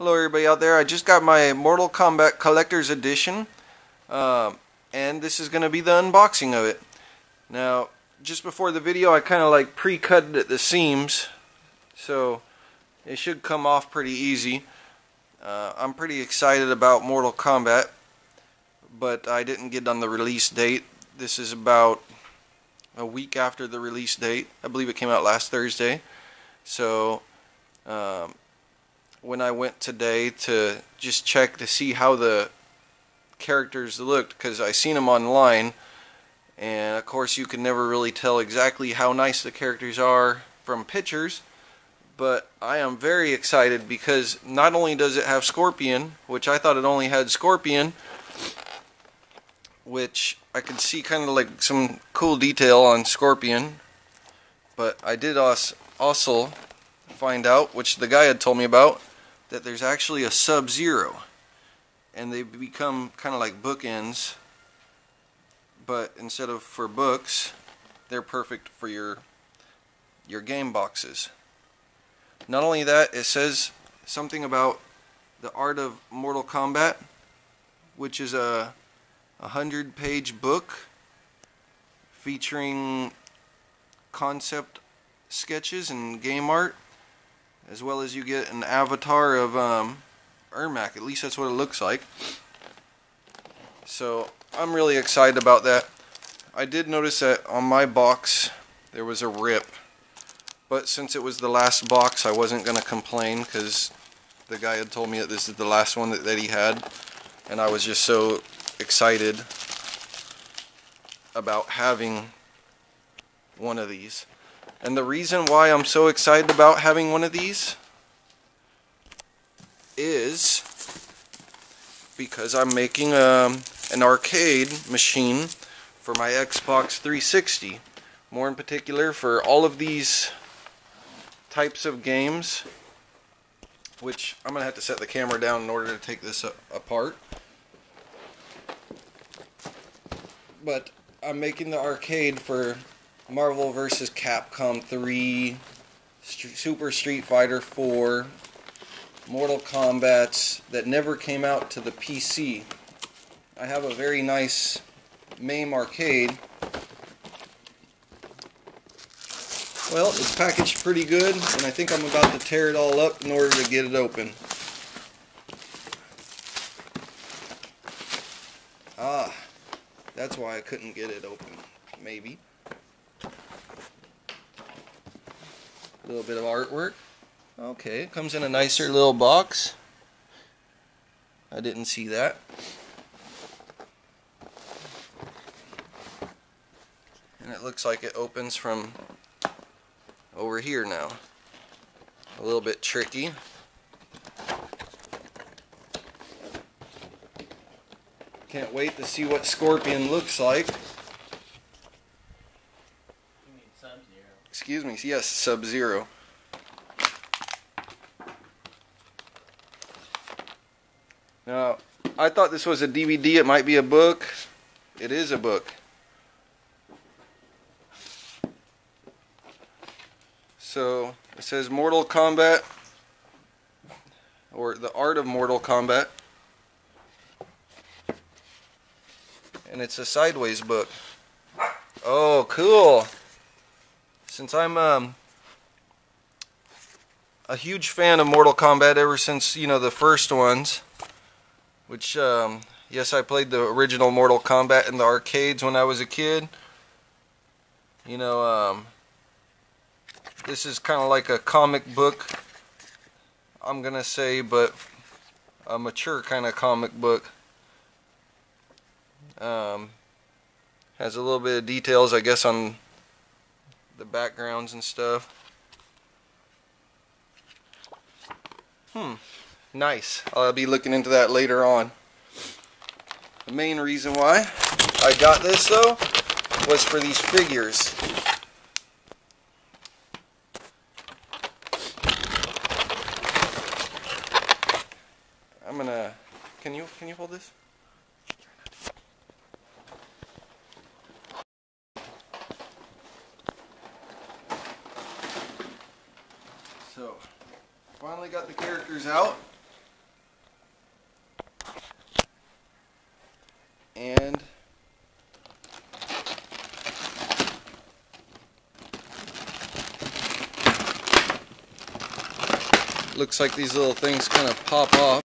Hello everybody out there. I just got my Mortal Kombat Kollector's Edition. Uh, and this is going to be the unboxing of it. Now, just before the video I kind of like pre-cut at the seams. So, it should come off pretty easy. Uh, I'm pretty excited about Mortal Kombat. But I didn't get on the release date. This is about a week after the release date. I believe it came out last Thursday. So, um, when I went today to just check to see how the characters looked, because I seen them online, and of course you can never really tell exactly how nice the characters are from pictures, but I am very excited because not only does it have Scorpion, which I thought it only had Scorpion, which I could see kind of like some cool detail on Scorpion, but I did also find out, which the guy had told me about, that there's actually a Sub-Zero. And they become kind of like bookends, but instead of for books, they're perfect for your your game boxes. Not only that, it says something about the art of Mortal Kombat, which is a, a hundred page book featuring concept sketches and game art as well as you get an avatar of um, Ermac. At least that's what it looks like. So I'm really excited about that. I did notice that on my box there was a rip. But since it was the last box, I wasn't going to complain because the guy had told me that this is the last one that, that he had. And I was just so excited about having one of these. And the reason why I'm so excited about having one of these is because I'm making um, an arcade machine for my Xbox 360. More in particular for all of these types of games, which I'm going to have to set the camera down in order to take this apart. But I'm making the arcade for Marvel vs. Capcom 3, St Super Street Fighter 4, Mortal Kombat's that never came out to the PC. I have a very nice MAME arcade. Well, it's packaged pretty good, and I think I'm about to tear it all up in order to get it open. Ah, that's why I couldn't get it open, maybe. Little bit of artwork. Okay, it comes in a nicer little box. I didn't see that. And it looks like it opens from over here now. A little bit tricky. Can't wait to see what Scorpion looks like. Excuse me, yes, Sub-Zero. Now, I thought this was a DVD, it might be a book. It is a book. So, it says Mortal Kombat, or The Art of Mortal Kombat. And it's a sideways book. Oh, cool since I'm um, a huge fan of Mortal Kombat ever since, you know, the first ones, which, um, yes, I played the original Mortal Kombat in the arcades when I was a kid. You know, um, this is kind of like a comic book, I'm going to say, but a mature kind of comic book. Um, has a little bit of details, I guess, on the backgrounds and stuff. Hmm, nice. I'll be looking into that later on. The main reason why I got this though was for these figures. I'm gonna, can you, can you hold this? So, finally got the characters out. And looks like these little things kind of pop off.